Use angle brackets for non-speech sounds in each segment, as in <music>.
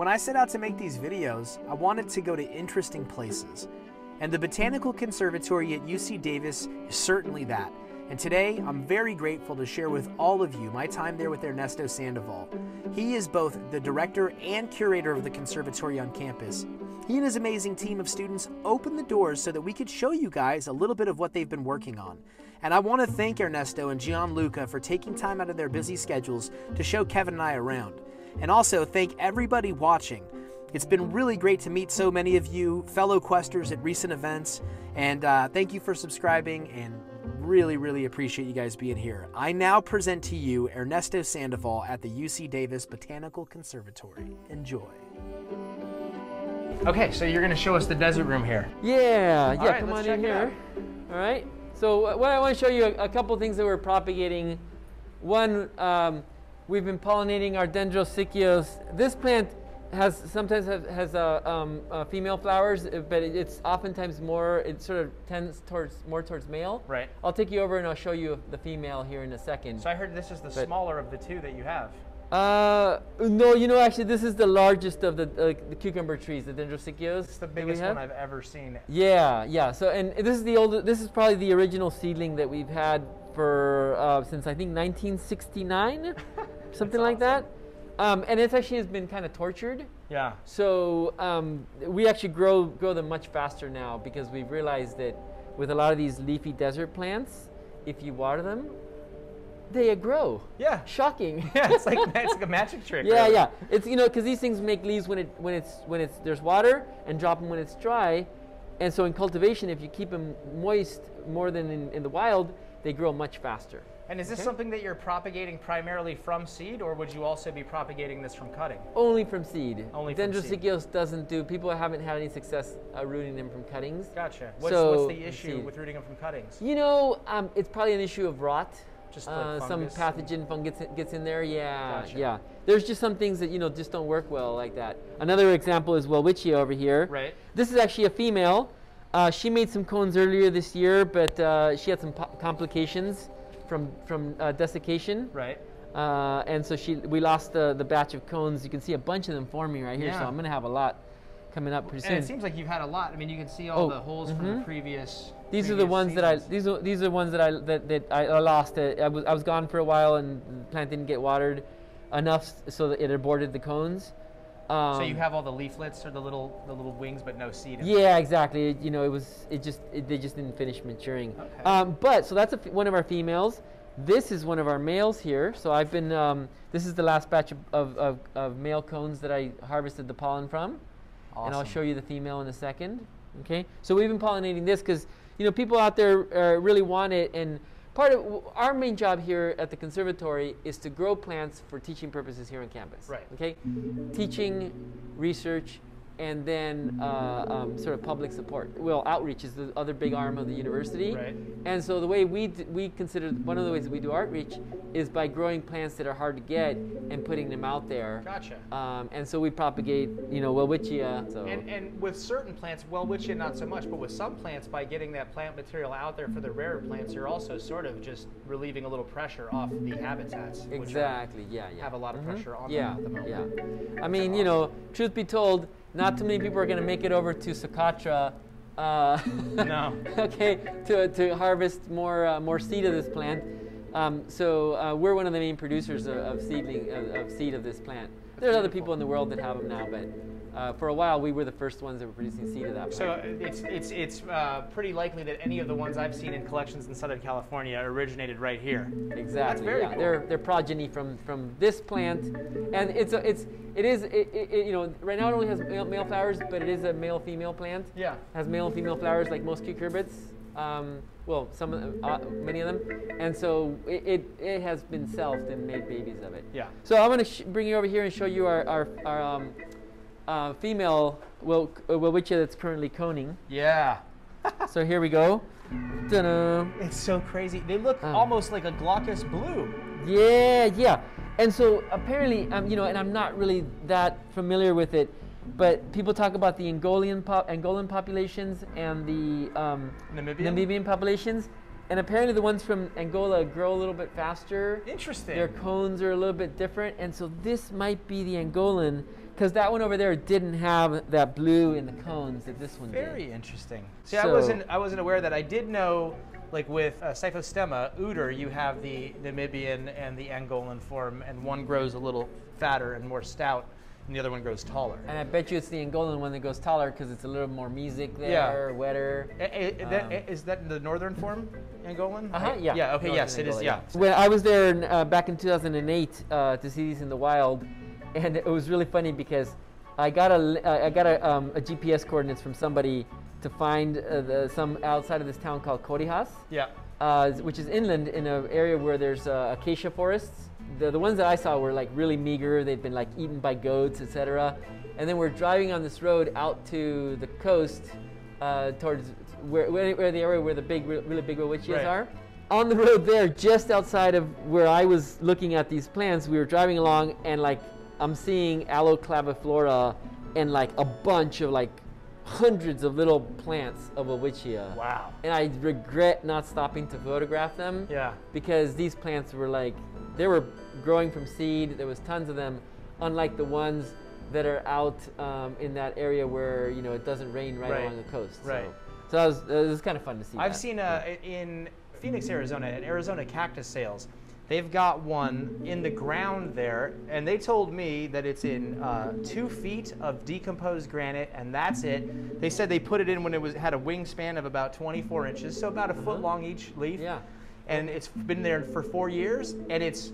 When I set out to make these videos, I wanted to go to interesting places. And the Botanical Conservatory at UC Davis is certainly that. And today, I'm very grateful to share with all of you my time there with Ernesto Sandoval. He is both the director and curator of the conservatory on campus. He and his amazing team of students opened the doors so that we could show you guys a little bit of what they've been working on. And I want to thank Ernesto and Gianluca for taking time out of their busy schedules to show Kevin and I around. And also thank everybody watching. It's been really great to meet so many of you, fellow Questers at recent events, and uh, thank you for subscribing and really, really appreciate you guys being here. I now present to you Ernesto Sandoval at the UC Davis Botanical Conservatory. Enjoy. Okay, so you're going to show us the desert room here. Yeah, yeah, right, come let's on in check it here. All right. So what I want to show you a, a couple things that we're propagating. One, um, we've been pollinating our Dendrosicyos. This plant has sometimes has, has uh, um, uh, female flowers, uh, but it, it's oftentimes more. It sort of tends towards more towards male. Right. I'll take you over and I'll show you the female here in a second. So I heard this is the But- smaller of the two that you have. Uh, no, you know, actually, this is the largest of the, uh, the cucumber trees, the Dendrosicyos. It's the biggest one I've ever seen. Yeah, yeah. So, and this is the old. This is probably the original seedling that we've had for uh, since I think 1969, <laughs> something like that. Um, and it actually has been kind of tortured. Yeah. So um, we actually grow grow them much faster now because we've realized that with a lot of these leafy desert plants, if you water them, they grow. Yeah. Shocking. <laughs> Yeah, it's like it's like a <laughs> magic trick. Yeah, really. yeah. It's you know because these things make leaves when it when it's when it's there's water and drop them when it's dry, and so in cultivation, if you keep them moist more than in, in the wild, they grow much faster. And is this Okay. something that you're propagating primarily from seed, or would you also be propagating this from cutting? Only from seed. Only from seed. Doesn't do. People haven't had any success uh, rooting them from cuttings. Gotcha. What's, So, what's the issue with rooting them from cuttings? You know, um, it's probably an issue of rot. Just like uh, some pathogen fungus gets in there. Yeah, Gotcha. yeah. There's just some things that you know just don't work well like that. Another example is Welwitschia over here. Right. This is actually a female. Uh, she made some cones earlier this year, but uh, she had some complications from from uh, desiccation. Right. Uh, and so she, we lost the, the batch of cones. You can see a bunch of them forming right here. So I'm gonna have a lot coming up pretty soon. And it seems like you've had a lot. I mean, you can see all Oh, the holes from the mhm. previous. These are the ones that I these are these are the ones that I that, that I, I lost. Uh, I was I was gone for a while and the plant didn't get watered enough so that it aborted the cones. Um, So you have all the leaflets or the little the little wings, but no seed. Yeah, exactly. It- you know, it was it just it, they just didn't finish maturing. Okay. Um, but so that's a one of our females. This is one of our males here. So I've been um, this is the last batch of, of, of, of male cones that I harvested the pollen from, and I'll show you the female in a second. Okay. So we've been pollinating this because you know people out there uh, really want it, and part of our main job here at the conservatory is to grow plants for teaching purposes here on campus. Right. Okay. Teaching, research, and then uh, um, sort of public support. Well, outreach is the other big arm of the university. Right. And so the way we d- we consider one of the ways that we do outreach is by growing plants that are hard to get and putting them out there. Gotcha. Um, and so we propagate, you know, Welwitschia. So And, and with certain plants, well, which not so much, but with some plants, by getting that plant material out there for the rarer plants, you're also sort of just relieving a little pressure off the habitats. exactly, yeah, yeah. have a lot of Mhm. pressure on them yeah, at the moment. Yeah. I mean, you know, truth be told, not too many people are going to make it over to Socotra. Uh, <laughs> No. okay, to, to harvest more uh, more seed of this plant. Um, so uh, we're one of the main producers of, of seedling of, of seed of this plant. There's other people in the world that have them now, but uh, for a while we were the first ones that were producing seed of that So plant. uh, it's it's it's uh, pretty likely that any of the ones I've seen in collections in Southern California originated right here. Exactly. very yeah. cool. They're they're progeny from from this plant, and it's a, it's it is it, it, it- you know right now it only has male, male flowers, but it is a male female plant. Yeah. Has male and female flowers like most cucurbits. Um, well, some of them, uh, many of them, and so it, it, it has been selfed and made babies of it. Yeah. So I'm going to sh- bring you over here and show you our our, our um, uh, female well Welwitschia that's currently coning. Yeah. So here we go. Ta-da. It's so crazy. They look Um. almost like a glaucous blue. Yeah, yeah. And so apparently, um, you know, and I'm not really that familiar with it, but people talk about the Angolian pop, Angolan populations and the um, Namibian? Namibian populations, and apparently the ones from Angola grow a little bit faster. Interesting. Their cones are a little bit different, and so this might be the Angolan, because that one over there didn't have that blue in the cones that this one Very did. Very interesting. See, I wasn't I wasn't aware that. I did know, like with uh, Cyphostemma juttae, you have the Namibian and the Angolan form, and one grows a little fatter and more stout, and the other one grows taller. And I bet you it's the Angolan one that goes taller because it's a little more mesic there, Yeah. wetter. I- I- that- Um, is that the northern form, Angolan? Uh-huh, yeah. Yeah. Okay. Northern yes, it is. Angola, Yeah. When I was there in, uh, back in 2008 uh, to see these in the wild, and it was really funny because I got a uh, I got a, um, a GPS coordinates from somebody to find uh, the, some outside of this town called Khorixas, Yeah. uh, which is inland in an area where there's uh, acacia forests. The, the ones that I saw were like really meager. They'd been like eaten by goats, etc. And then we're driving on this road out to the coast uh, towards where, where, where the area where the big, really big welwitschias Right. are. On the road there, just outside of where I was looking at these plants, we were driving along and like I'm seeing Aloe claviflora and like a bunch of like hundreds of little plants of welwitschia. Wow. And I regret not stopping to photograph them Yeah. because these plants were like they were growing from seed. There was tons of them, unlike the ones that are out um, in that area where you know it doesn't rain right, Right. along the coast. Right. So, so that was, it was kind of fun to see. I've that. seen uh, in Phoenix, Arizona, at Arizona Cactus Sales, they've got one in the ground there, and they told me that it's in uh, two feet of decomposed granite, and that's it. They said they put it in when it was had a wingspan of about 24 inches, so about a foot long each leaf. Yeah. And it's been there for four years, and it's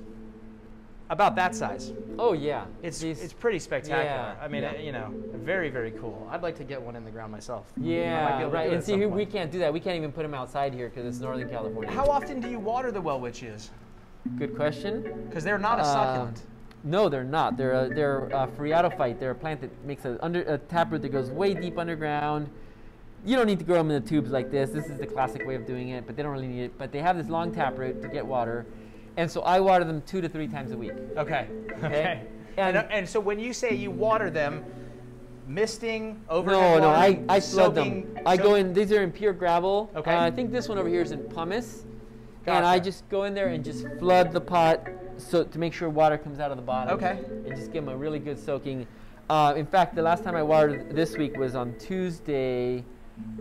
about that size. Oh yeah. It's These- it's pretty spectacular. Yeah, I mean, yeah. you know, very very cool. I'd like to get one in the ground myself. I might be yeah, right. And see, we, we point. can't do that. We can't even put them outside here because it's Northern California. How often do you water the Welwitschias? Good question. Because they're not a Uh, succulent. No, they're not. They're a, they're a phreatophyte. They're a plant that makes a, under, a taproot that goes way deep underground. You don't need to grow them in the tubes like this. This is the classic way of doing it, but they don't really need it. But they have this long taproot to get water, and so I water them two to three times a week. Okay. Okay. And, And- and so when you say you water them, misting, No, overhead no, water, I, I flood soaking- them. I go in. These are in pure gravel. Okay. Uh, I think this one over here is in pumice, and I just go in there and just flood the pot so to make sure water comes out of the bottom. Okay. And just give them a really good soaking. Uh, in fact, the last time I watered this week was on Tuesday,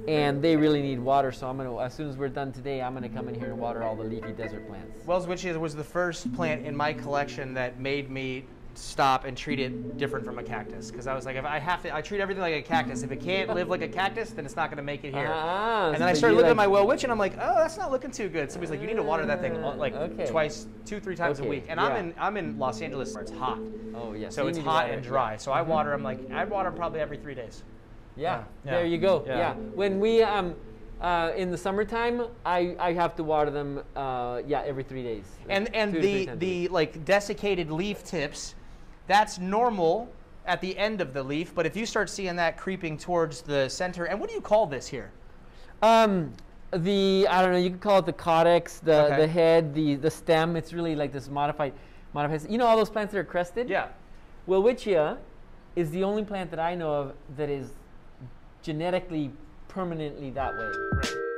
and they really need water. So I'm gonna, as soon as we're done today, I'm gonna come in here and water all the leafy desert plants. Welwitschias was the first plant in my collection that made me stop and treat it different from a cactus. Because I was like, if I have to, I treat everything like a cactus. If it can't live like a cactus, then it's not going to make it here. Ah, and so then I started looking at my Welwitschia, and I'm like, oh, that's not looking too good. Somebody's like, you need to water that thing uh, like Okay. twice, two, three times Okay, a week. And yeah. I'm in, I'm in Los Angeles where it's hot. Oh yeah. So you it's hot and dry. So I water them like I water them probably every three days. Yeah, Yeah. there you go. Yeah. Yeah. When we um uh, in the summertime, I, I have to water them uh, yeah every three days. And and three the the like desiccated leaf tips, that's normal at the end of the leaf. But if you start seeing that creeping towards the center, and what do you call this here? um the I don't know you could call it the caudex the Okay. the head the the stem it's really like this modified modified you know all those plants that are crested Yeah. Welwitschia is the only plant that I know of that is genetically permanently that way.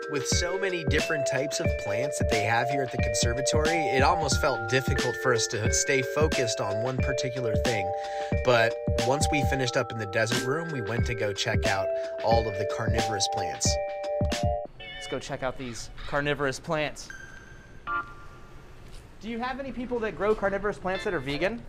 With so many different types of plants that they have here at the conservatory, it almost felt difficult for us to stay focused on one particular thing. But once we finished up in the desert room, we went to go check out all of the carnivorous plants. Let's go check out these carnivorous plants. Do you have any people that grow carnivorous plants that are vegan?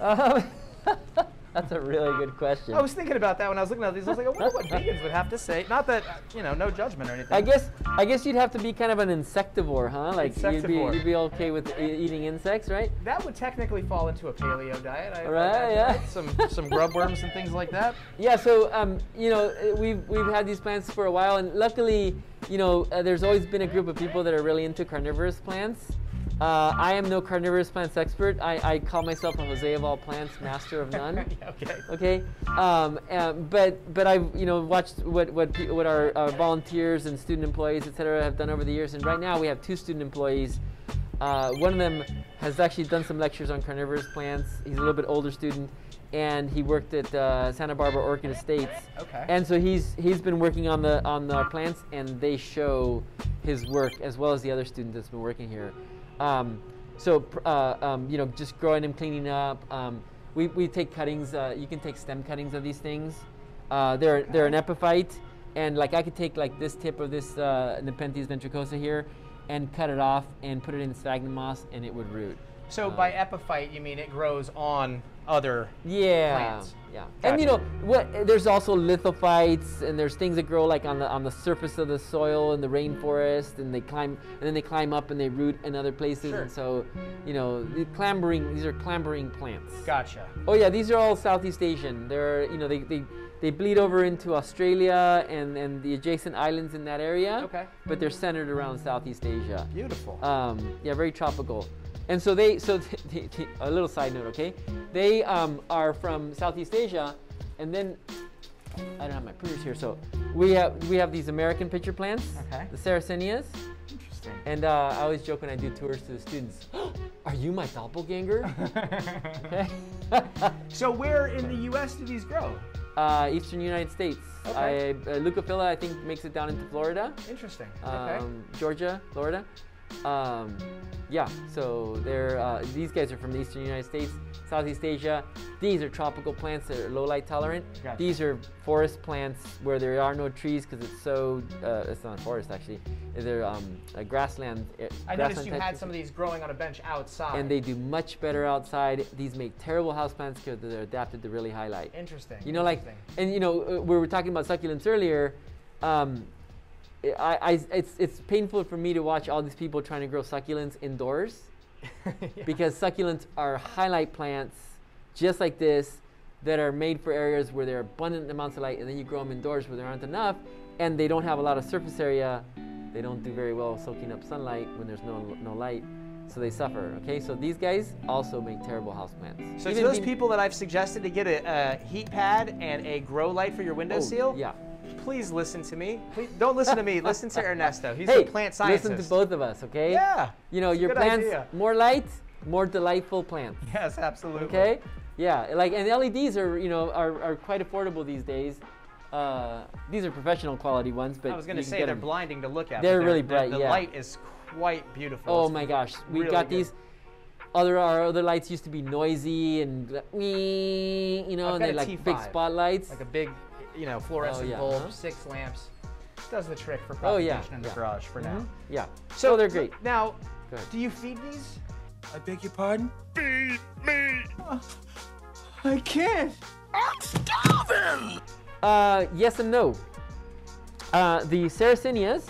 Um, <laughs> that's a really good question. I was thinking about that when I was looking at these. I was like, I wonder what vegans would have to say. Not that, you know, no judgment or anything. I guess I guess you'd have to be kind of an insectivore, huh? Like you'd be you'd be okay with e- eating insects, right? that would technically fall into a paleo diet. I, I Right, imagine, yeah. Some some grub worms and things like that. Yeah. So um, you know, we've we've had these plants for a while, and luckily, you know, uh, there's always been a group of people that are really into carnivorous plants. Uh, I am no carnivorous plants expert. I, I call myself a Jose of all plants, master of none. <laughs> okay. okay um, um, but but I've you know watched what what what our, our volunteers and student employees et cetera have done over the years and right now we have two student employees uh, one of them has actually done some lectures on carnivorous plants he's a little bit older student and he worked at uh, Santa Barbara Orchid Estates Okay. and so he's he's been working on the on the plants and they show his work as well as the other student that's been working here um, so uh, um, you know just growing them cleaning up um, we, we take cuttings. Uh, you can take stem cuttings of these things. Uh, they're they're an epiphyte, and like I could take like this tip of this uh, Nepenthes ventricosa here, and cut it off and put it in sphagnum moss, and it would root. So Uh, by epiphyte, you mean it grows on other. Yeah, plants. yeah. And you know what? There's also lithophytes, and there's things that grow like on the on the surface of the soil in the rainforest, and they climb, and then they climb up and they root in other places. Sure. And so, you know, the clambering. These are clambering plants. Gotcha. Oh yeah, these are all Southeast Asian. They're you know they they, they bleed over into Australia and and the adjacent islands in that area. Okay. But they're centered around Southeast Asia. Beautiful. Um, yeah, very tropical. And so they, so <laughs> they, they- a little side note, okay? They um, are from Southeast Asia, and then I don't have my printers here, so we have we have these American pitcher plants, Okay. the Sarracenias, Interesting. and uh, I always joke when I do tours to the students, <gasps> "Are you my doppelganger?" <laughs> okay. <laughs> so where in the U.S. do these grow? uh, Eastern United States. Okay. I, uh, I think, makes it down into Florida. Interesting. um, okay. Georgia, Florida. Um, yeah, so they're uh, these guys are from the eastern United States, Southeast Asia. These are tropical plants that are low light tolerant. Gotcha. These are forest plants where there are no trees because it's so. Uh, it's not a forest actually. They're um, a grassland. uh, I noticed grassland you had some of these growing on a bench outside. And they do much better outside. These make terrible houseplants because they're adapted to really high light. Interesting. You know, like, and you know, uh, we were talking about succulents earlier. Um, I, I, it's, it's painful for me to watch all these people trying to grow succulents indoors <laughs> because succulents are highlight plants just like this that are made for areas where there are abundant amounts of light, and then you grow them indoors where there aren't enough, and they don't have a lot of surface area. They don't do very well soaking up sunlight when there's no, no light, so they suffer. Okay, so these guys also make terrible houseplants. So to those people that I've suggested to get a, a heat pad and a grow light for your Oh, windowsill, yeah. Please listen to me. Please, don't listen to me. listen to <laughs> Ernesto. He's hey, the plant scientist. listen to both of us, okay? Yeah. You know, your plants, idea. more light, more delightful plants. Yes, absolutely. Okay? Yeah, like and LEDs are you know are, are quite affordable these days. Uh, these are professional quality ones, but I was going to say they're 'em. blinding to look at. They're but really bright, The, yeah. light is quite beautiful. Oh It's my gosh, we really got good. these. Other our other lights used to be noisy and wee, you know, I've and they like big T5, spotlights. Like a big, you know, fluorescent yeah, bulb, uh-huh. six lamps. Does the trick for Oh, yeah, propagation in the yeah. garage for now. Mhm, Yeah. So oh, they're great. Now, do you feed these? I beg your pardon? Feed me! I can't. I'm starving! Uh, yes and no. Uh, the Sarracenias,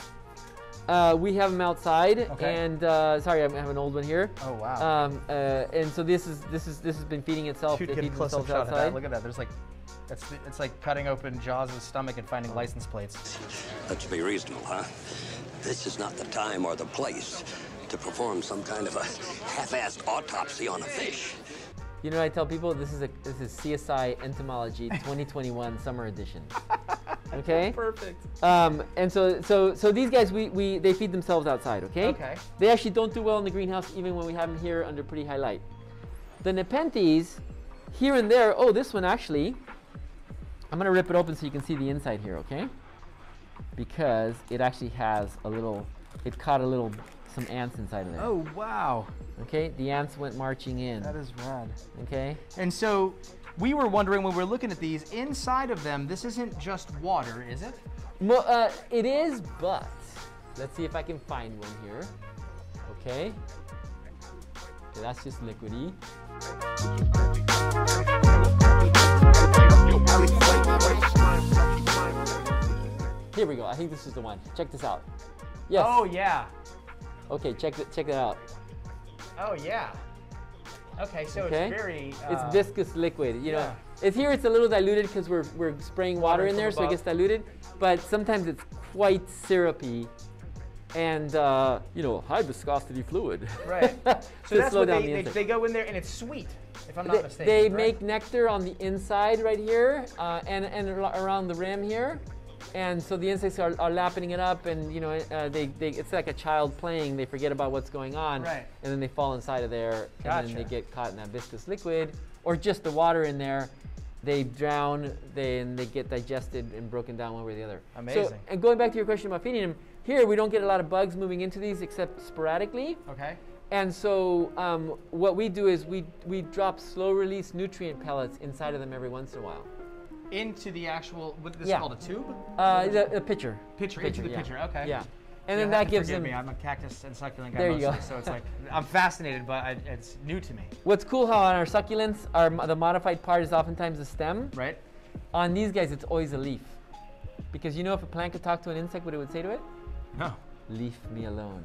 uh, we have them outside, Okay. and uh, sorry, I have an old one here. Oh wow. Um, uh, and so this is this is this has been feeding itself. Shoot, get a close-up themselves shot of that. Look at that. There's like, that's the, it's like cutting open Jaws' stomach and finding license plates. Let's be reasonable, huh? This is not the time or the place to perform some kind of a half-assed autopsy on a fish. You know, what I tell people this is a this is CSI Entomology <laughs> 2021 Summer Edition. <laughs> Okay. Perfect. Um, and so so so these guys we, we they feed themselves outside. Okay. Okay. They actually don't do well in the greenhouse even when we have them here under pretty high light. The Nepenthes, here and there. Oh, this one actually. I'm gonna rip it open so you can see the inside here. Okay. Because it actually has a little. It caught a little some ants inside of there. Oh wow. Okay. The ants went marching in. That is rad. Okay. And so we were wondering when we were looking at these, inside of them, this isn't just water, is it? Mo- uh, it is, but let's see if I can find one here. Okay. Okay, that's just liquidy. Here we go. I think this is the one. Check this out. Yes. Oh yeah. Okay. Check that. Check that out. Oh yeah. Okay, so Okay. it's very. It's uh, viscous liquid. You know, yeah. it's here. It's a little diluted because we're we're spraying water, Water in there, so it gets diluted. But sometimes it's quite syrupy, and uh, you know, high viscosity fluid. Right. <laughs> So that's slow what down they, the they, they go in there and it's sweet, if I'm not They, mistaken. they correct? make nectar on the inside right here uh, and, and around the rim here. And so the insects are, are lapping it up and you know uh, they, they it's like a child playing they forget about what's going on Right. and then they fall inside of there and then they get caught in that viscous liquid or just the water in there they drown they and they get digested and broken down one way or the other So, Amazing. and going back to your question about feeding them here we don't get a lot of bugs moving into these except sporadically Okay. And so um, what we do is we, we drop slow release nutrient pellets inside of them every once in a while. Into the actual, what this Yeah. is called a tube? Uh, the, the pitcher. Pitcher, into the yeah. pitcher, okay. Yeah. And You'll then that gives forgive them. me. I'm a cactus and succulent guy There you mostly, go. so it's like <laughs> I'm fascinated, but I, it's new to me, What's cool how on our succulents, our, the modified part is oftentimes the stem. right? On these guys, it's always a leaf. Because you know if a plant could talk to an insect, what it would say to it? No. Leave me alone.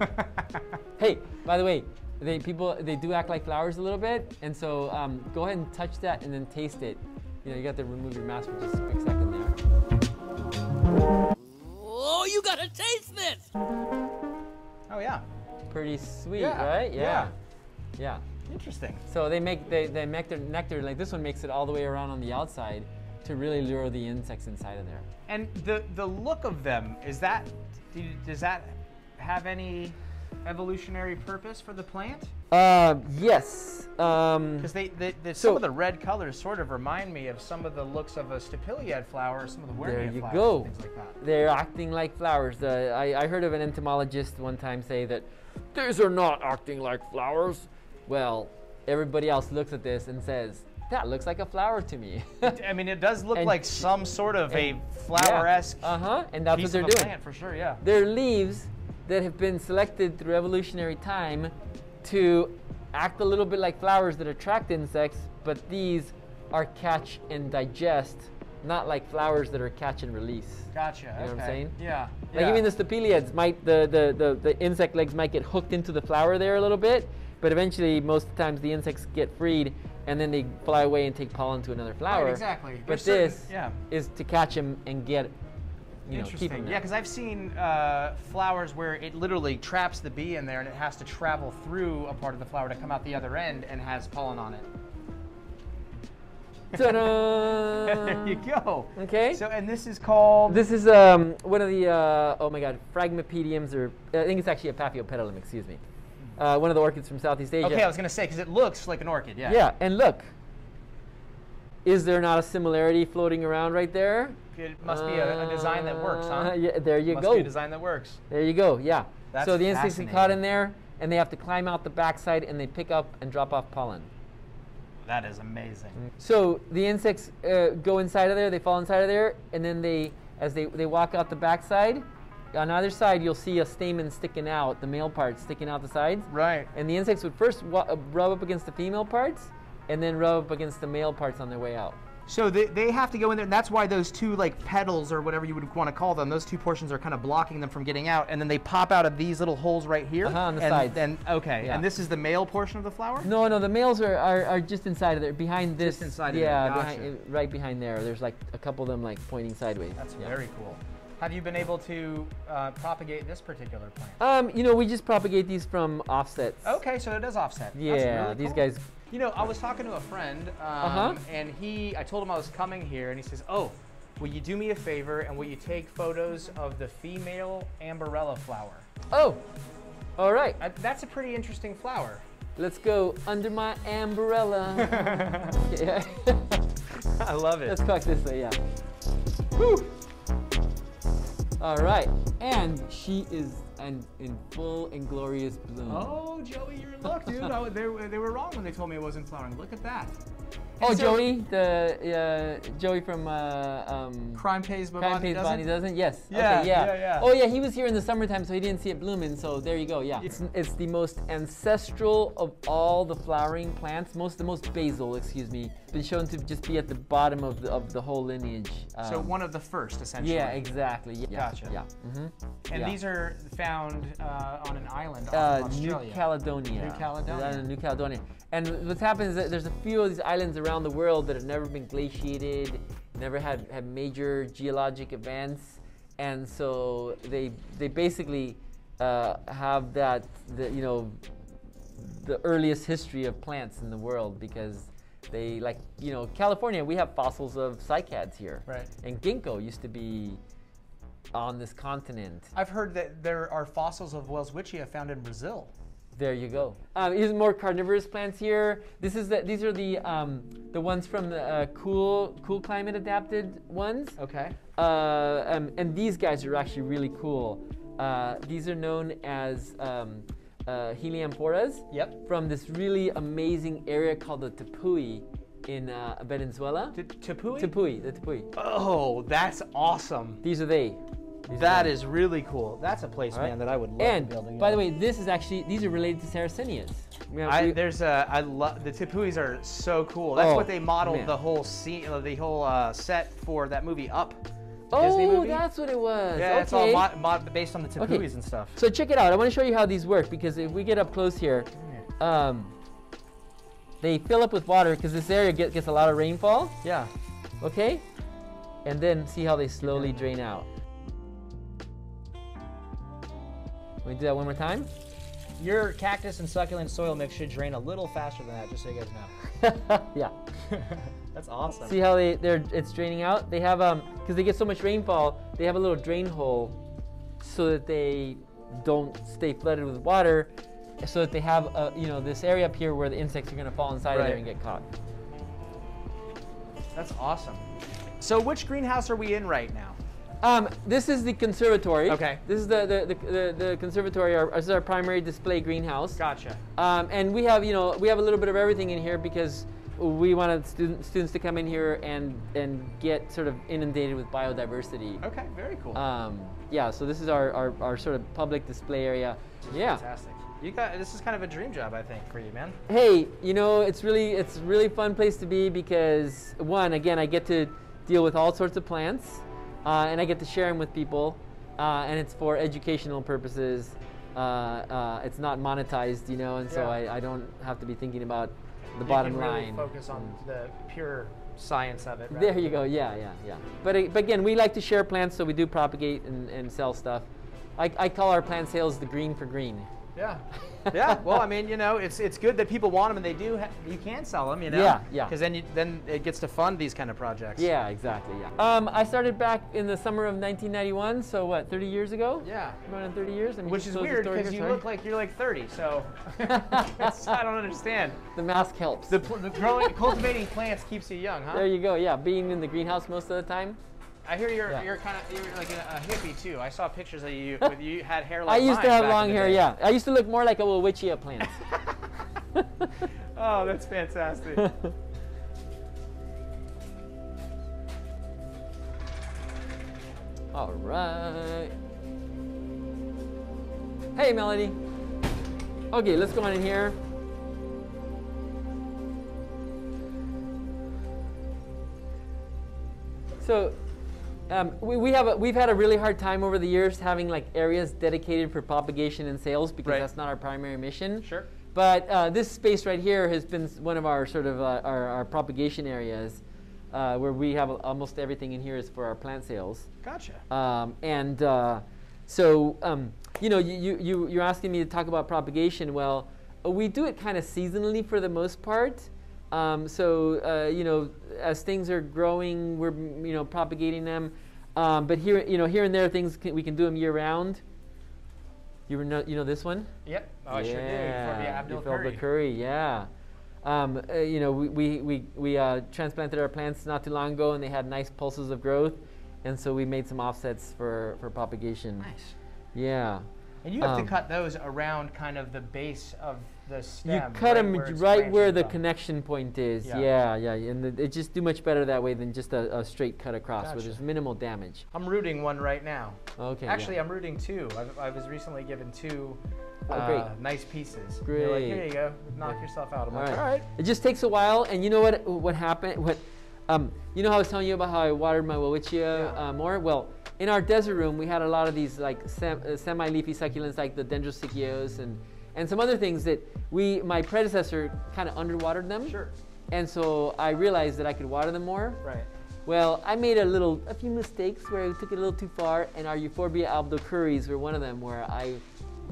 <laughs> hey, by the way, they people they do act like flowers a little bit, and so um, go ahead and touch that and then taste it. You know, you got to remove your mask for just a quick second there. Oh, you gotta taste this! Oh yeah. Pretty sweet, Yeah, right? yeah. Yeah. yeah. Interesting. So they make they, they nectar nectar like this one makes it all the way around on the outside to really lure the insects inside of there. And the the look of them is that does that have any evolutionary purpose for the plant? Uh, yes. Um, Because they, they, So- some of the red colors sort of remind me of some of the looks of a stapeliad flower, or some of the There you flowers, go. things like that. They're acting like flowers. Uh, I, I heard of an entomologist one time say that these are not acting like flowers. Well, everybody else looks at this and says, that looks like a flower to me. I mean, it does look And- like some sort of and- a flower-esque Uh huh. And that's piece what they're doing. plant for sure. Yeah. They're leaves that have been selected through evolutionary time to act a little bit like flowers that attract insects, but these are catch and digest, not like flowers that are catch and release. Gotcha. You know what I'm saying? Yeah. Like yeah. even the stapeliads might the, the, the, the insect legs might get hooked into the flower there a little bit, but eventually most times the insects get freed and then they fly away and take pollen to another flower. exactly. But There's certain- this yeah. is to catch them and get you know keep Interesting. them yeah, because I've seen uh, flowers where it literally traps the bee in there and it has to travel through a part of the flower to come out the other end and has pollen on it. <laughs> Ta-da! there you go. Okay. So, and this is called. This is um, one of the uh, oh my god phragmipediums or I think it's actually a paphiopedilum, excuse me. Uh, one of the orchids from Southeast Asia. okay, I was gonna say because it looks like an orchid. Yeah. Yeah, and look. Is there not a similarity floating around right there? It must be a, a design that works, huh? Uh, yeah, there you must go. be a design that works. There you go. Yeah. That's so the insects get caught in there, and they have to climb out the backside, and they pick up and drop off pollen. That is amazing. So the insects uh, go inside of there, they fall inside of there, and then they, as they, they walk out the backside, on either side you'll see a stamen sticking out, the male part sticking out the sides. Right. And the insects would first wa- rub up against the female parts, and then rub up against the male parts on their way out. So they, they have to go in there, and that's why those two like petals or whatever you would want to call them, those two portions are kind of blocking them from getting out, and then they pop out of these little holes right here. Uh-huh, on the and, sides. And okay, Yeah. and this is the male portion of the flower. No, no, the males are, are, are just inside of there, behind this. Just inside of there, yeah, gotcha. behind, uh, right behind there. There's like a couple of them like pointing sideways. That's Yeah. very cool. Have you been able to uh, propagate this particular plant? Um, you know, we just propagate these from offsets. Okay, so it does offset. Yeah, really these cool. guys. You know, I was talking to a friend, um, Uh-huh. and he, I told him I was coming here, and he says, "Oh, will you do me a favor and will you take photos of the female Amborella flower? Oh, all right. Uh, that's a pretty interesting flower. Let's go under my umbrella. <laughs> yeah. I love it. Let's cook this way, yeah. All right, and she is an, in full and glorious bloom. Oh, Joey, you're in luck, dude. I, they, they were wrong when they told me it wasn't flowering. Look at that. Oh, so- Joey, the uh, Joey from uh, um, Crime pays, but Crime body Pays doesn't. Doesn't. Yes. Yeah, okay, yeah. yeah, yeah. Oh yeah, he was here in the summertime, so he didn't see it blooming. So there you go. Yeah. It's it's the most ancestral of all the flowering plants. Most the most basal, excuse me, been shown to just be at the bottom of the of the whole lineage. So Um, one of the first, essentially. Yeah, exactly. Yeah. Gotcha. Yeah. hmm And yeah. these are found uh, on an island off uh, of New Caledonia. New Caledonia. New Caledonia. And what's happened is that there's a few of these islands around the world that have never been glaciated, never had, had major geologic events, and so they they basically uh, have that the, you know the earliest history of plants in the world because they like you know California we have fossils of cycads here Right. and ginkgo used to be on this continent I've heard that there are fossils of Welwitschia found in Brazil. There you go. Um, here's more carnivorous plants here. This is the, these are the um, the ones from the uh, cool cool climate adapted ones. Okay. Uh, um, and these guys are actually really cool. Uh, these are known as um, uh, heliamphoras Yep. from this really amazing area called the Tepui in uh, Venezuela. T- Tepui? Tepui, the Tepui. Oh, that's awesome. These are they. That is really cool. That's a place, right. man, that I would love And to able to by the way, this is actually these are related to Sarracenias. We have- I, we- there's a I love the Tepuis are so cool. That's Oh, what they modeled man. the whole scene, uh, the whole uh, set for that movie Up. oh, that's what it was. yeah, okay. it's all mod, mod, based on the Tepuis Okay. and stuff. So check it out. I want to show you how these work because if we get up close here, um, they fill up with water because this area get, gets a lot of rainfall. Yeah. Okay, and then see how they slowly drain out. Can we do that one more time? Your cactus and succulent soil mix should drain a little faster than that, just so you guys know. <laughs> yeah. <laughs> That's awesome. See how they they're it's draining out. They have um because they get so much rainfall, they have a little drain hole so that they don't stay flooded with water, so that they have uh, you know this area up here where the insects are gonna fall inside of there and get caught. That's awesome. So which greenhouse are we in right now? Um, this is the conservatory. Okay. This is the the, the, the, the conservatory. Our, this is our primary display greenhouse. Gotcha. Um, and we have, you know, we have a little bit of everything in here because we wanted student, students to come in here and and get sort of inundated with biodiversity. Okay, very cool. Um, yeah, so this is our, our, our sort of public display area. Yeah. Fantastic. You got this is kind of a dream job, I think, for you, man. Hey, you know, it's really it's really fun place to be because one, again, I get to deal with all sorts of plants, uh, and I get to share them with people, uh, and it's for educational purposes. Uh, uh, it's not monetized, you know, and so Yeah. I, I don't have to be thinking about the You bottom really line. focus on the pure science of it. There you go. Yeah, yeah, yeah. But, uh, but again, we like to share plants, so we do propagate and, and sell stuff. I, I call our plant sales the green for green. Yeah. <laughs> yeah. Well, I mean, you know, it's it's good that people want them and they do. Ha- you can sell them, you know. Yeah, yeah. Because then you, then it gets to fund these kind of projects. Yeah, exactly. Yeah. Um, I started back in the summer of 1991. So what, 30 years ago? Yeah. Going on 30 years. Let me Which is weird because you sorry. look like you're like 30. So <laughs> I don't understand. the mask helps. The, pl- the growing, cultivating plants keeps you young, huh? there you go. Yeah, being in the greenhouse most of the time. I hear you're Yeah. you're kind of you're like a, hippie too. I saw pictures of you <laughs> with you had hair like I used to have long hair. day. Yeah, I used to look more like a Welwitschia plant. <laughs> <laughs> Oh, that's fantastic. All right. Hey, Melody. Okay, let's go on in here. So, um, we, we have a, we've had a really hard time over the years having like areas dedicated for propagation and sales because Right. that's not our primary mission. Sure. But uh, this space right here has been one of our sort of uh, our, our propagation areas, uh, where we have almost everything in here is for our plant sales. Gotcha. Um, and uh, so, um, you know, you, you, you, you're asking me to talk about propagation. Well, we do it kind of seasonally for the most part. Um, so, uh, you know, as things are growing, we're, you know, propagating them. Um, but here, you know, here and there, things can, we can do them year round. You know, you know this one? Yep. Oh, I sure do. For the Yeah, Abdul Abdul Curry. Curry, yeah. Um, uh, you know, we, we, we, we uh, transplanted our plants not too long ago and they had nice pulses of growth. And so we made some offsets for, for propagation. Nice. Yeah. And you have Um, to cut those around kind of the base of the You stem. cut them where right where the from. connection point is. Yeah. Yeah, yeah. And the, they just do much better that way than just a, a straight cut across where there's minimal damage. I'm rooting one right now. Okay. Actually, yeah. I'm rooting two. I've, I was recently given two Oh, uh, great. nice pieces. They're like, here you go. Knock yourself out. I'm All like, right. all right. It just takes a while, and you know what? What happened? What? Um, you know how I was telling you about how I watered my Welwitschia Yeah. uh, more? Well, in our desert room, we had a lot of these like sem- uh, semi-leafy succulents, like the Dendrosicyos and and some other things that we, my predecessor, kind of underwatered them. Sure. And so I realized that I could water them more. Right. Well, I made a little, a few mistakes where I took it a little too far, and our Euphorbia abdelkuris were one of them where I,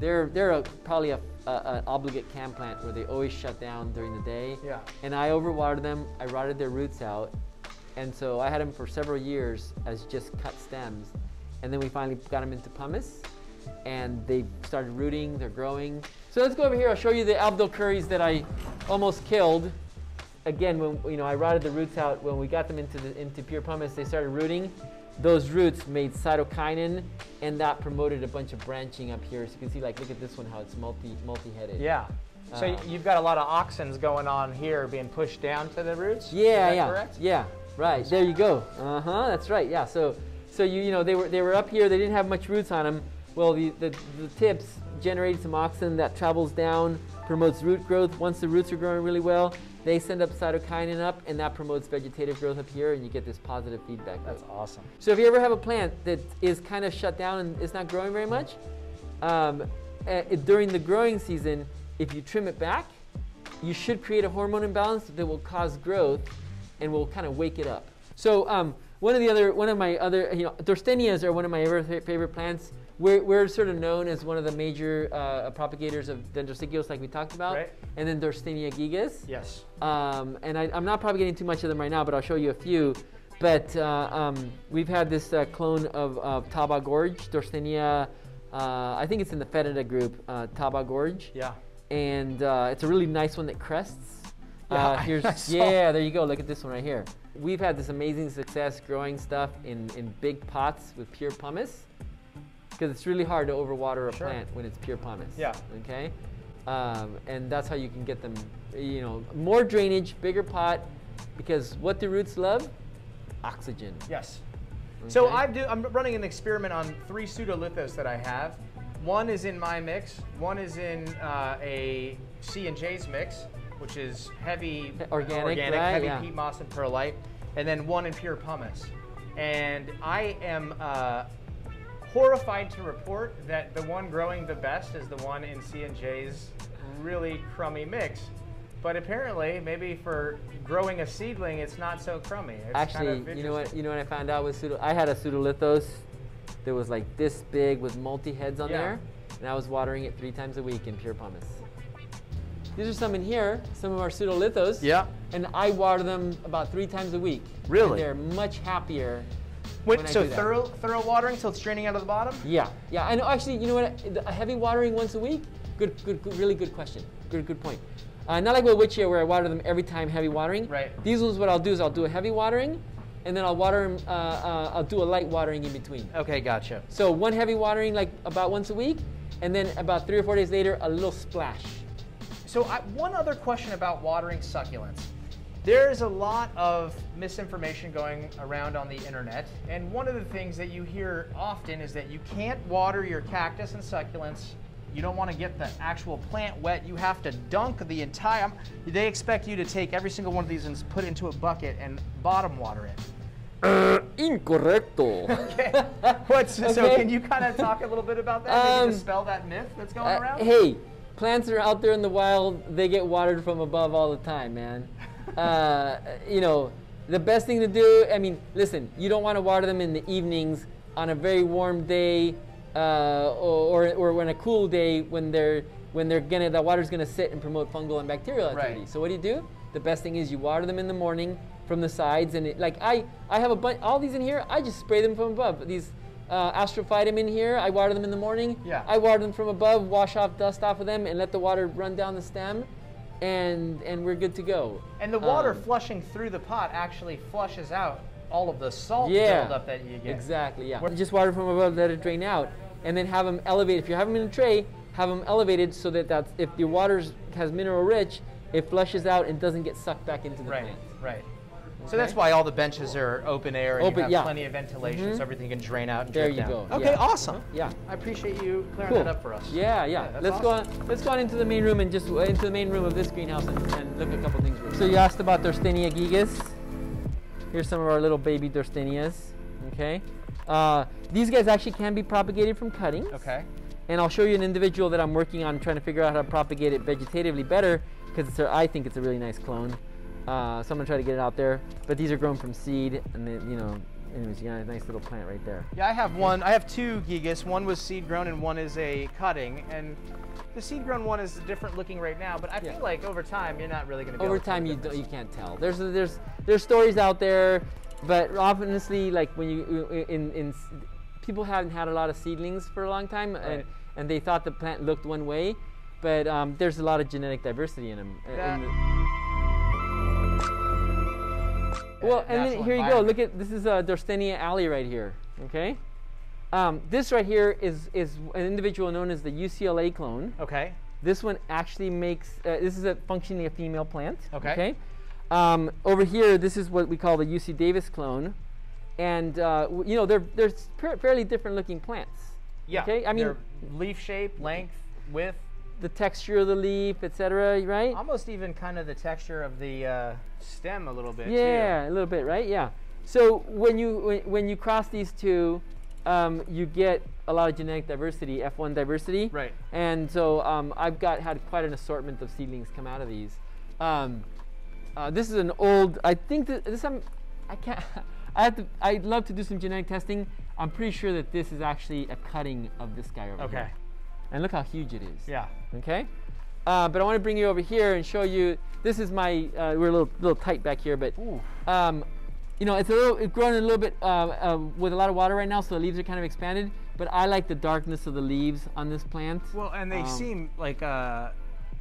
they're they're a, probably a, a, an obligate CAM plant where they always shut down during the day. Yeah. And I overwatered them. I rotted their roots out, and so I had them for several years as just cut stems, and then we finally got them into pumice, and they started rooting. They're growing. So let's go over here. I'll show you the abdelkuris that I almost killed. again, when you know I rotted the roots out when we got them into the into pure pumice, they started rooting. Those roots made cytokinin, and that promoted a bunch of branching up here. So you can see, like, look at this one, how it's multi multi-headed. Yeah. So Um, you've got a lot of auxins going on here being pushed down to the roots? Yeah, Is that yeah, correct? yeah. Right there, you go. Uh huh. That's right. Yeah. So, so you you know they were they were up here. They didn't have much roots on them. Well, the the, the tips generate some auxin that travels down, promotes root growth. Once the roots are growing really well, they send up cytokinin up, and that promotes vegetative growth up here, and you get this positive feedback. That's awesome. So if you ever have a plant that is kind of shut down and it's not growing very much, um, uh, during the growing season, if you trim it back, you should create a hormone imbalance that will cause growth and will kind of wake it up. So um, one of the other, one of my other, you know, Dorstenias are one of my favorite plants. We're, we're sort of known as one of the major uh, propagators of Dendrosicyos, like we talked about, Right. and then Dorstenia gigas. Yes. Um, and I, I'm not propagating too much of them right now, but I'll show you a few. But uh, um, we've had this uh, clone of, of Taba Gorge, Dorstenia, uh, I think it's in the foetida group, uh, Taba Gorge. Yeah. And uh, it's a really nice one that crests. Yeah, uh, <laughs> here's, yeah, there you go. Look at this one right here. We've had this amazing success growing stuff in, in big pots with pure pumice because it's really hard to overwater a Sure. plant when it's pure pumice. Yeah. Okay. Um, and that's how you can get them, you know, more drainage, bigger pot, because what do roots love? Oxygen. Yes. So I do. I'm running an experiment on three pseudolithos that I have. One is in my mix. One is in uh, a C and J's mix, which is heavy Organic, organic right, heavy yeah. peat moss and perlite, and then one in pure pumice. And I am uh, horrified to report that the one growing the best is the one in C and J's really crummy mix. But apparently, maybe for growing a seedling, it's not so crummy. It's Actually, kind of you know what? You know what I found out with pseudo? I had a pseudolithos that was like this big with multi heads on Yeah. there, and I was watering it three times a week in pure pumice. These are some in here, some of our pseudolithos. Yeah. And I water them about three times a week. Really? And they're much happier. Wait, when so thorough thorough watering till it's draining out of the bottom? Yeah, yeah. I know. Actually, you know what? A heavy watering once a week. Good, good, good really good question. Good, good point. Uh, not like with Witchia where I water them every time heavy watering. Right. These ones, what I'll do is I'll do a heavy watering, and then I'll water them. Uh, uh, I'll do a light watering in between. Okay, gotcha. So one heavy watering like about once a week, and then about three or four days later, a little splash. So I, one other question about watering succulents. There's a lot of misinformation going around on the internet, and one of the things that you hear often is that you can't water your cactus and succulents. You don't want to get the actual plant wet. You have to dunk the entire. They expect you to take every single one of these and put it into a bucket and bottom water it. <coughs> Incorrecto. Okay. <laughs> What's, So can you kind of talk a little bit about that? Um, dispel that myth that's going Uh, around? hey, plants are out there in the wild. They get watered from above all the time, man. Uh, you know, the best thing to do. I mean, listen, you don't want to water them in the evenings on a very warm day, uh, or, or or when a cool day when they're when they're gonna the water's gonna sit and promote fungal and bacterial activity. Right. So what do you do? The best thing is you water them in the morning from the sides, and it, like I I have a bunch all these in here. I just spray them from above. These uh, astrophytum in here, I water them in the morning. Yeah. I water them from above, wash off dust off of them, and let the water run down the stem, and and we're good to go. And the water Um, flushing through the pot actually flushes out all of the salt yeah, buildup that you get. exactly. Yeah. Just water from above, let it drain out, and then have them elevated. If you have them in a tray, have them elevated so that that's if your water has mineral rich, it flushes out and doesn't get sucked back into the Right, plant. right. So that's why all the benches are open air and Open- you have yeah. plenty of ventilation Mhm. so everything can drain out and There you down. go, Okay, yeah. awesome. Yeah. I appreciate you clearing Cool. that up for us. Yeah, yeah. that's let's go on. Let's go on into the main room and just uh, into the main room of this greenhouse and, and look at a couple things. So you asked about Dorstenia gigas. Here's some of our little baby Dorstenias. Okay. Uh, these guys actually can be propagated from cuttings. Okay. And I'll show you an individual that I'm working on trying to figure out how to propagate it vegetatively better because I think it's a really nice clone. Uh, so I'm gonna try to get it out there. But these are grown from seed, and then you know, anyways, you got a nice little plant right there. Yeah, I have one. I have two gigas. One was seed grown and one is a cutting. And the seed grown one is different looking right now, but I Yeah. feel like over time you're not really going to be over able to tell time you you can't tell there's there's there's stories out there but obviously, like when you in in people haven't had a lot of seedlings for a long time and Right. and they thought the plant looked one way but um, there's a lot of genetic diversity in them That- Well, and then here you go. Look at this is uh, Dorstenia Alley right here. Okay. Um, this right here is is an individual known as the UCLA clone. Okay. This one actually makes. Uh, this is a functionally a female plant. Okay. Okay. Um, over here, this is what we call the UC Davis clone, and uh, you know they're they're fairly different looking plants. Yeah. Okay. I mean, leaf shape, length, width, the texture of the leaf, etc. Right? almost even kind of the texture of the uh, stem a little bit. Yeah, a little bit, right? Yeah. So when you when, you cross these two, um, you get a lot of genetic diversity, F1 diversity. Right. And so um, I've got had quite an assortment of seedlings come out of these. Um, uh, this is an old. I think that this I'm. I can't. <laughs> I have to. I'd love to do some genetic testing. I'm pretty sure that this is actually a cutting of this guy over Okay. here. And look how huge it is. Yeah. Okay. Uh, but I want to bring you over here and show you. This is my. Uh, we're a little little tight back here, but um, you know, it's a little. It's growing a little bit uh, uh, with a lot of water right now, so the leaves are kind of expanded. But I like the darkness of the leaves on this plant. Well, and they Um, seem like uh,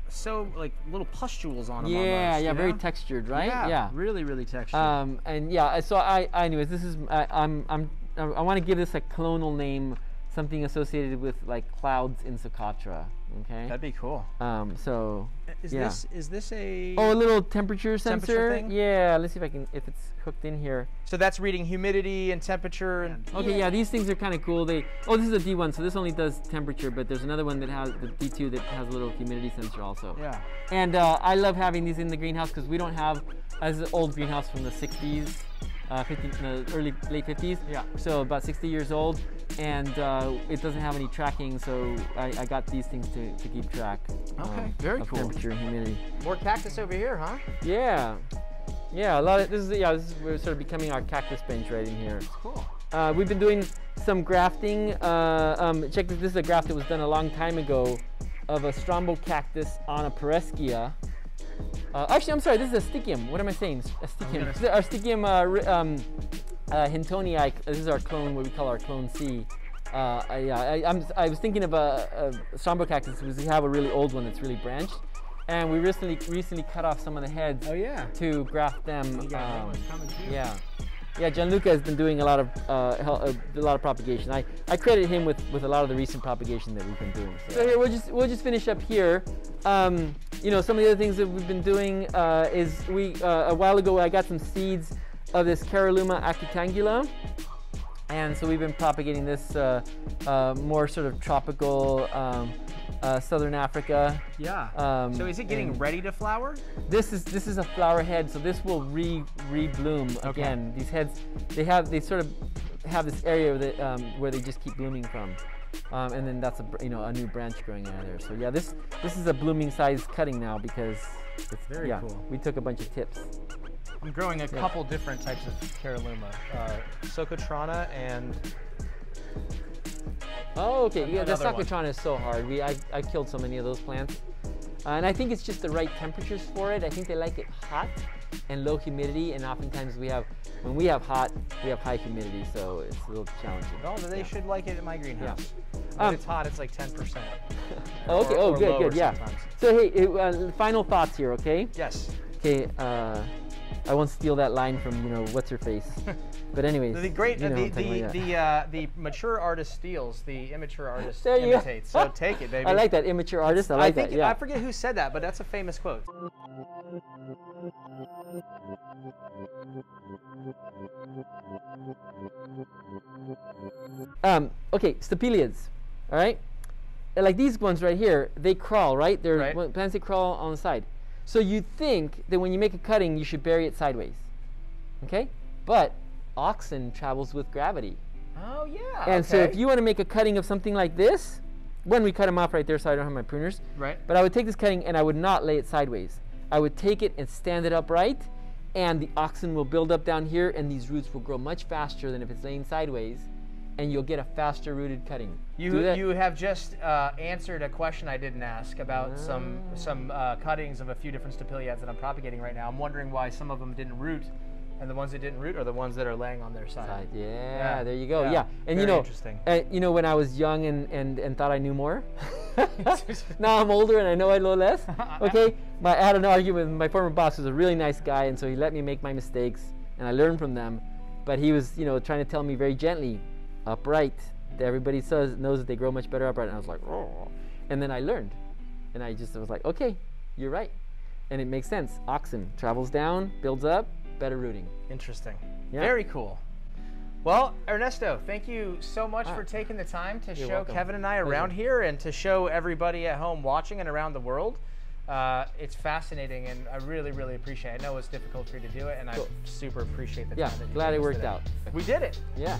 so like little pustules on them. yeah, almost, yeah, you very textured, right? Yeah, really, really textured. Um, and yeah, so I, I anyways, this is I, I'm I'm I, I want to give this a clonal name, something associated with like clouds in Socotra. Okay. That'd be cool. um, so Is yeah. this is this a? Oh, a little temperature Temperature sensor. thing? Yeah, let's see if I can if it's hooked in here. So that's reading humidity and temperature and. Okay, yeah, these things are kind of cool. They oh, this is a D1, so this only does temperature, but there's another one that has the D2 that has a little humidity sensor also. Yeah. And uh, I love having these in the greenhouse because we don't have as an old greenhouse from the 60s, uh, 50, no, early late 50s. Yeah. So about 60 years old, and uh, it doesn't have any tracking, so I, I got these things to, to keep track. um, Okay, very of cool. Temperature and humidity. More cactus over here, huh? Yeah. Yeah, a lot of this is yeah, this is we're sort of becoming our cactus bench right in here. Cool. Uh, we've been doing some grafting. Uh, um, check this. This is a graft that was done a long time ago of a Strombocactus on a Pereskia. Uh, actually, I'm sorry. This is a Aztekium. What am I saying? A Aztekium. This is our Aztekium uh, um, uh, hintonii. This is our clone, what we call our clone C. Uh, I, yeah, I, I'm, I was thinking of a, a cactus because we have a really old one that's really branched, and we recently recently cut off some of the heads Oh yeah. to graft them. Um, new ones coming too. yeah. Yeah, Gianluca has been doing a lot of uh, uh, a lot of propagation. I, I credit him with, with a lot of the recent propagation that we've been doing. So, here we'll just we'll just finish up here. Um, you know, some of the other things that we've been doing uh, is we uh, a while ago I got some seeds of this Caralluma acutangula, and so we've been propagating this uh, uh, more sort of tropical um, uh, southern Africa. Yeah. Um, so is it getting ready to flower? this is this is a flower head, so this will re re-bloom again. These heads, they have they sort of have this area that um, where they just keep blooming from, um, and then that's a you know a new branch growing out of there. So yeah, this this is a blooming size cutting now because it's Very yeah, cool. We took a bunch of tips. I'm growing a couple different types of Caralluma, uh, Socotrana and Oh, okay. Yeah, the one. Is so hard. We I, I killed so many of those plants, uh, and I think it's just the right temperatures for it. I think they like it hot and low humidity, and oftentimes we have when we have hot, we have high humidity, so it's a little challenging. oh, they Yeah. should like it in my greenhouse. When Um, it's hot, it's like 10%. <laughs> Oh, okay. or- oh, or good, good. Yeah. sometimes. So hey, it- uh, final thoughts here, okay? Yes. Okay. Uh, I won't steal that line from you know what's her face, <laughs> but anyways. The great, you know the the the, uh, the mature artist steals, the immature artist imitates. So <laughs> take it, baby. I like that immature artist. I like think that. Yeah. I forget who said that, but that's a famous quote. Um, okay, stapeliads. All right, like these ones right here, they crawl, right? They're Right. plants that crawl on the side. So you think that when you make a cutting, you should bury it sideways. Okay, but auxin travels with gravity, Oh yeah. and so if you want to make a cutting of something like this, when we cut them off right there, so I don't have my pruners. right. But I would take this cutting and I would not lay it sideways. I would take it and stand it upright, and the auxin will build up down here, and these roots will grow much faster than if it's laying sideways, and you'll get a faster rooted cutting. You you have just uh, answered a question I didn't ask about some some uh, cuttings of a few different stapeliads that I'm propagating right now. I'm wondering why some of them didn't root, and the ones that didn't root are the ones that are laying on their side. Side. Yeah, Yeah, there you go. yeah, Yeah, and you know, interesting. uh, you know, when I was young and, and, and thought I knew more, <laughs> <laughs> now I'm older and I know I know less. <laughs> Okay, my, I had an argument with my former boss, who's a really nice guy, and so he let me make my mistakes, and I learned from them. But he was, you know, trying to tell me very gently, upright. That everybody says knows that they grow much better upright. And I was like, oh. And then I learned, and I just was like, okay, you're right, and it makes sense. Auxin travels down, builds up, better rooting. Interesting. Yeah. Very cool. Well, Ernesto, thank you so much Ah. for taking the time to You're show welcome. Kevin and I around here and to show everybody at home watching and around the world. Uh, it's fascinating, and I really, really appreciate it. I know it's difficult for you to do it, and Cool. I super appreciate the Yeah, time that you glad it worked today. out. We did it. Yeah.